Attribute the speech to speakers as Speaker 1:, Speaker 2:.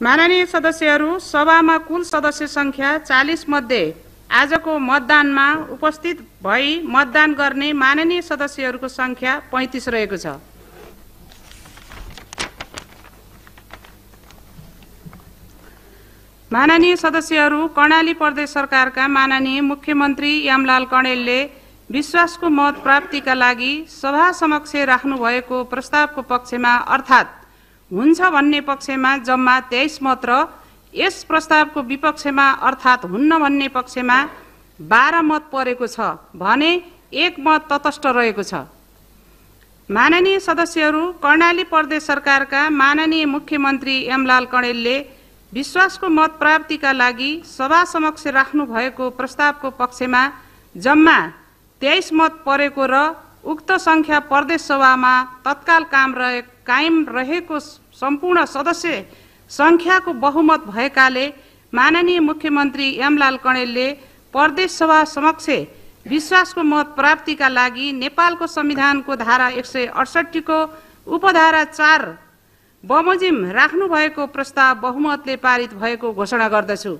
Speaker 1: माननीय सदस्यहरू सभामा कुल सदस्य सङ्ख्या चालिस मध्ये आजको मतदानमा उपस्थित भई मतदान गर्ने माननीय सदस्यहरूको सङ्ख्या पैँतिस रहेको छ। माननीय सदस्यहरू कर्णाली प्रदेश सरकारका माननीय मुख्यमन्त्री यामलाल कणेलले विश्वासको मत प्राप्तिका लागि सभा समक्ष राख्नुभएको प्रस्तावको पक्षमा अर्थात् हुन्छ भन्ने पक्षमा जम्मा तेइस मत र यस प्रस्तावको विपक्षमा अर्थात् हुन्न भन्ने पक्षमा बाह्र मत परेको छ भने एक मत तटस्थ रहेको छ। माननीय सदस्यहरू कर्णाली प्रदेश सरकारका माननीय मुख्यमन्त्री एमलाल कणेलले विश्वासको मत प्राप्तिका लागि सभा समक्ष राख्नु भएको प्रस्तावको पक्षमा जम्मा तेइस मत परेको र उक्त सङ्ख्या प्रदेश सभामा तत्काल काम रहे कायम रहेको सम्पूर्ण सदस्य सङ्ख्याको बहुमत भएकाले माननीय मुख्यमन्त्री एमलाल कणेलले प्रदेश सभा समक्ष विश्वासको मत प्राप्तिका लागि नेपालको संविधानको धारा एक सय अडसट्ठीको उपधारा चार बमोजिम राख्नुभएको प्रस्ताव बहुमतले पारित भएको घोषणा गर्दछु।